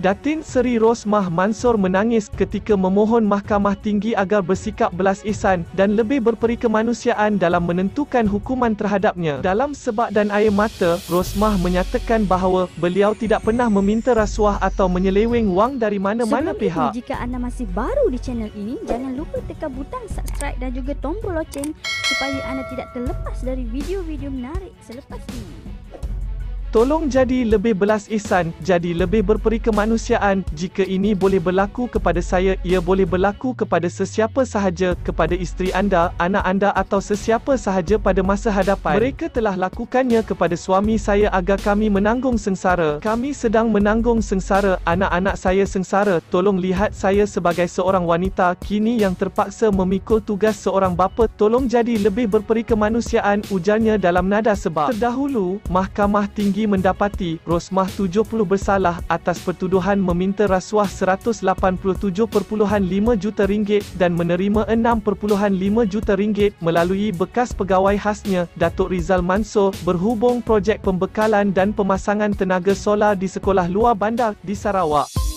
Datin Seri Rosmah Mansor menangis ketika memohon Mahkamah Tinggi agar bersikap belas ihsan dan lebih berperi kemanusiaan dalam menentukan hukuman terhadapnya. Dalam sebab dan air mata, Rosmah menyatakan bahawa beliau tidak pernah meminta rasuah atau menyeleweng wang dari mana-mana pihak. itu, jika anda masih baru di channel ini, jangan lupa tekan butang subscribe dan juga tombol loceng supaya anda tidak terlepas dari video-video menarik selepas ini. Tolong jadi lebih belas ihsan, jadi lebih berperi kemanusiaan. Jika ini boleh berlaku kepada saya, ia boleh berlaku kepada sesiapa sahaja, kepada isteri anda, anak anda atau sesiapa sahaja pada masa hadapan. Mereka telah lakukannya kepada suami saya agar kami menanggung sengsara. Kami sedang menanggung sengsara, anak-anak saya sengsara. Tolong lihat saya sebagai seorang wanita kini yang terpaksa memikul tugas seorang bapa. Tolong jadi lebih berperi kemanusiaan, ujarnya dalam nada sebab. Terdahulu, Mahkamah Tinggi mendapati Rosmah 70 bersalah atas pertuduhan meminta rasuah 187.5 juta ringgit dan menerima 6.5 juta ringgit melalui bekas pegawai khasnya Datuk Rizal Mansor berhubung projek pembekalan dan pemasangan tenaga solar di sekolah luar bandar di Sarawak.